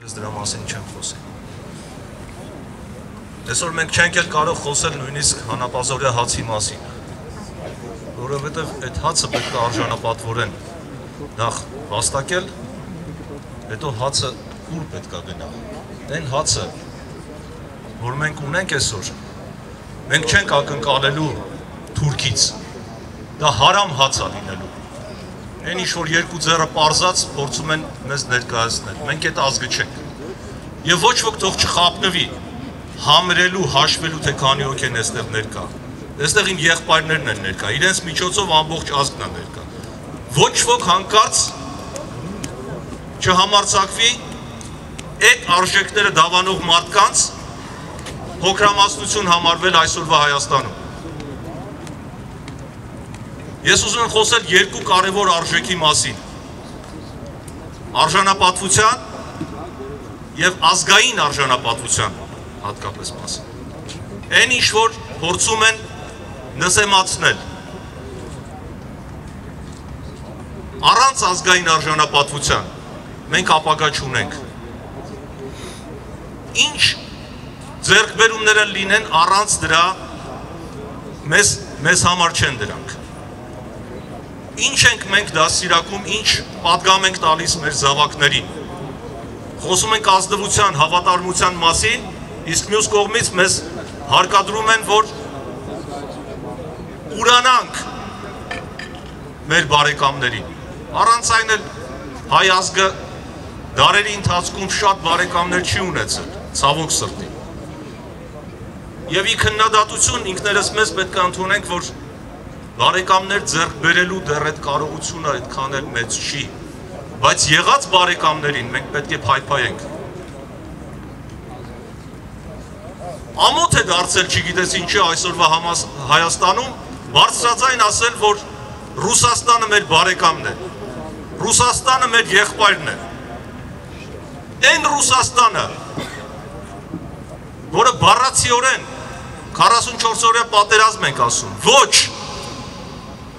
Ես դրա մասին չեմ խոսի։ Այսօր մենք չենք էլ կարող խոսել նույնիսկ հանապազորյա հացի մասին, որովհետև այդ հացը պետք է արժանապատվորեն նախ վաստակել, հետո հացը ուր պետք է գնա։ Այն հացը, որ մենք ունենք այսօր, մենք չենք ակնկալելու Թուրքից։ Դա հարամ հաց է լինելու այն ինչ որ երկու ձեռը parzած փորձում են մեզ ներկայացնել։ Մենք այդ ազգը չենք։ Եվ ոչ ոք թող չխապնվի համրելու, հաշվելու թե քանի հոգ են այստեղ ներկա։ Այստեղ իմ եղբայրներն են ներկա, իրենց միջոցով ամբողջ ազգն է ներկա։ Ոչ ոք հանկարծ չհամարցակվի այդ արժեքները դավանող մարդկանց փոքրամասնություն համարվել այսօրվա Հայաստանում։ Ես ուզում եմ խոսել երկու կարևոր արժեքի մասին։ Արժանապատվության եւ ազգային արժանապատվության հատկապես մասին։ Այն ինչ որ փորձում են նսեմացնել։ Առանց ազգային արժանապատվության մենք ապագա չունենք։ Ինչ ձերկբերումները լինեն առանց դրա մեզ մեզ համար չեն դրանք ինչ ենք մենք դասիրակում, ինչ պատգամ ենք տալիս մեր զավակներին։ Խոսում ենք ազնվության, հավատարմության մասին, իսկ մյուս կողմից մեզ հարկադրում են, որ ուրանանք մեր բարեկամներին։ Առանց այն էլ հայ ազգը դարերի ընթացքում շատ բարեկամներ չի ունեցել, ցավոք սրտի։ Եվ ի քննադատություն ինքներս մեզ պետք է ընդունենք, որ բարեկամներ ձեռք բերելու դեռ այդ կարողությունը այդքան էլ մեծ չի, բայց եղած բարեկամներին մենք պետք է փայփայենք։ Ամոթ է դարձել, չգիտես ինչի այսօրվա Հայաստանում բարձրաձայն ասել, որ Ռուսաստանը մեր բարեկամն է։ Ռուսաստանը մեր եղբայրն է։ Այն Ռուսաստանը, որը բառացիորեն 44 օրյա պատերազմ ենք ասում։ Ոչ,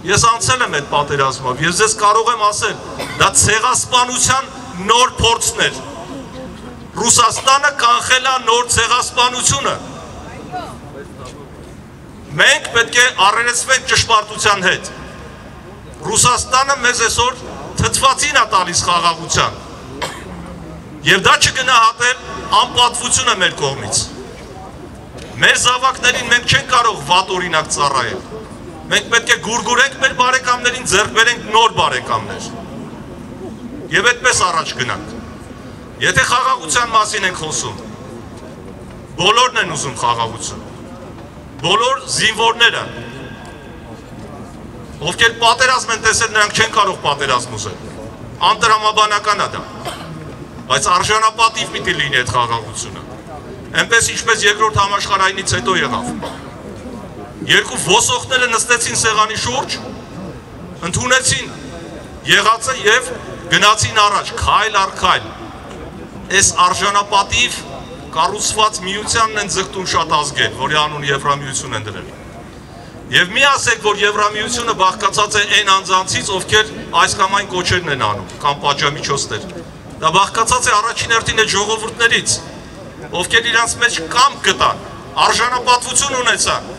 Ես անցել եմ այդ պատերազմով, ես ձեզ կարող եմ ասել, դա ցեղասպանության նոր փորձն էր։ Ռուսաստանը կանխել է նոր ցեղասպանությունը։ Մենք պետք է առերեսվենք ճշմարտության հետ։ Ռուսաստանը մեզ այսօր թթվածին է տալիս խաղաղության։ Եվ դա չգնահատել անպատվությունը մեր կողմից։ Մեր զավակներին մենք չենք կարող վատ օրինակ ծառայել Մենք պետք է գուրգուրենք մեր բարեկամներին, ձեռք բերենք նոր բարեկամներ։ Եվ այդպես առաջ գնանք։ Եթե խաղաղության մասին ենք խոսում, բոլորն են ուզում խաղաղություն։ Բոլոր զինվորները, ովքեր պատերազմ են տեսել, նրանք չեն կարող պատերազմ ուզել։ Անտրամաբանական է դա։ Բայց արժանապատիվ պիտի լինի այդ խաղաղությունը։ Այնպես ինչպես երկրորդ համաշխարհայինից հետո եղավ երկու ոսողները նստեցին սեղանի շուրջ, ընդունեցին եղածը եւ գնացին առաջ, քայլ առ քայլ։ Այս արժանապատիվ կառուցված միությանն են ձգտում շատ ազգեր, որի անուն Եվրամիություն են դրել։ Եվ մի ասեք, որ Եվրամիությունը բաղկացած է այն անձանցից, ովքեր այս կամ այն կոչերն են անում, կամ պատժամիջոցներ։ Դա բաղկացած է առաջին հերթին այդ ժողովուրդներից, ովքեր իրանց մեջ կամ գտան, արժանապատվություն ունեցան,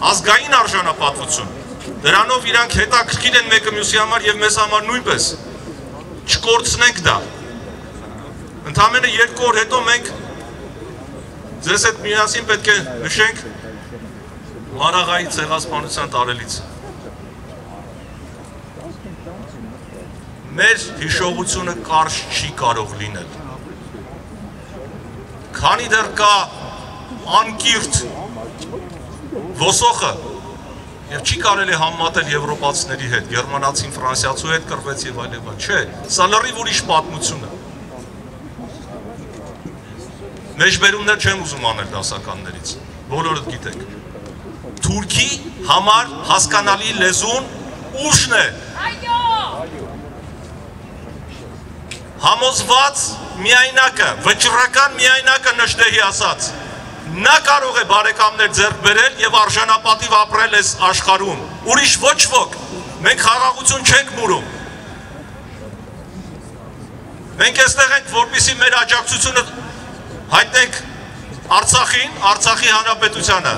ազգային արժանապատվություն։ Դրանով իրանք հետաքրքիր են մեկը մյուսի համար եւ մեզ համար նույնպես։ Չկորցնենք դա։ Ընդամենը երկու օր հետո մենք ձեզ հետ միասին պետք է նշենք Մարաղայի ցեղասպանության տարելիցը։ Մեր հիշողությունը կարճ չի կարող լինել։ Քանի դեռ կա անկիրթ ոսոխը եւ չի կարելի համատել եվրոպացիների հետ, գերմանացին, ֆրանսիացու հետ կռվեց եւ այլ եւ այլ։ Չէ, սա լրիվ ուրիշ պատմություն է։ Մեջբերումներ չեմ ուզում անել դասականներից, բոլորդ գիտեք։ Թուրքի համար հասկանալի լեզուն ուշն է։ Այո։ Համոզված միայնակը, վճռական միայնակը նշտեհի ասած նա կարող է բարեկամներ ձեռք բերել եւ արժանապատիվ ապրել այս աշխարհում։ Ուրիշ ոչ ոք։ Մենք խաղաղություն չենք մուրում։ Մենք այստեղ ենք, որպիսի մեր աջակցությունը հայտնենք Արցախին, Արցախի հանրապետությանը,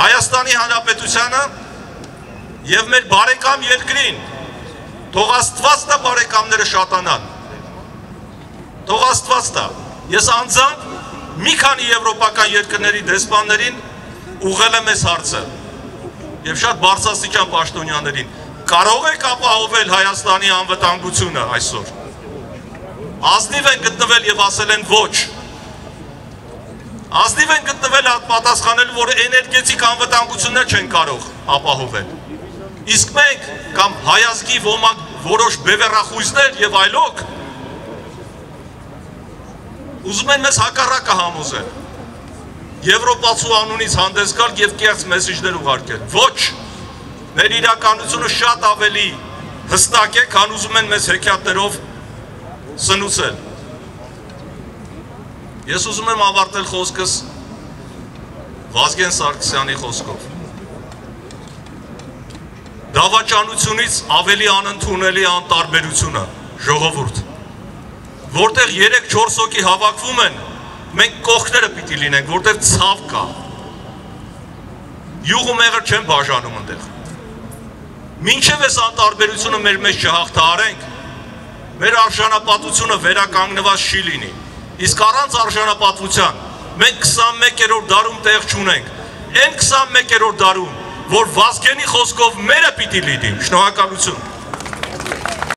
Հայաստանի հանրապետությանը եւ մեր բարեկամ երկրին թող Աստված տա բարեկամները շատանան։ Թող Աստված տա։ Ես անձամբ մի քանի եվրոպական երկրների դեսպաններին ուղղել եմ այս հարցը եւ շատ բարձրաստիճան պաշտոնյաներին. Կարող եք ապահովել Հայաստանի անվտանգությունը այսօր ազնիվ են գտնվել եւ ասել են ոչ ազնիվ են գտնվել պատասխանել որ էներգետիկ անվտանգությունը չեն կարող ապահովել իսկ մենք կամ հայազգի ոմանք որոշ բևեռախույզներ եւ այլոք ուզում են մեզ հակառակը համոզել Եվրոպացու անունից հանդես գալ եւ կեղծ մեսեջներ ուղարկել։ Ոչ։ Մեր իրականությունը շատ ավելի հստակ է, քան ուզում են մեզ հեքիաթներով սնուցել։ Ես ուզում եմ ավարտել խոսքս Վազգեն Սարգսյանի խոսքով։ Դավաճանությունից ավելի անընդունելի անտարբերությունը ժողովուրդ, որտեղ 3-4 հոգի հավաքվում են մենք կողքները պիտի լինենք, որտեղ ցավ կա։ Յուղ ու մեղր չեն բաժանում այնտեղ։ Մինչև այս անտարբերությունը մեր մեջ չհաղթահարենք, մեր արժանապատվությունը վերականգնված չի լինի։ Իսկ առանց արժանապատվության մենք 21-րդ դարում տեղ չունենք։ Այն 21-րդ դարում, որ Վազգենի խոսքով մերը պիտի լինի։ Շնորհակալություն։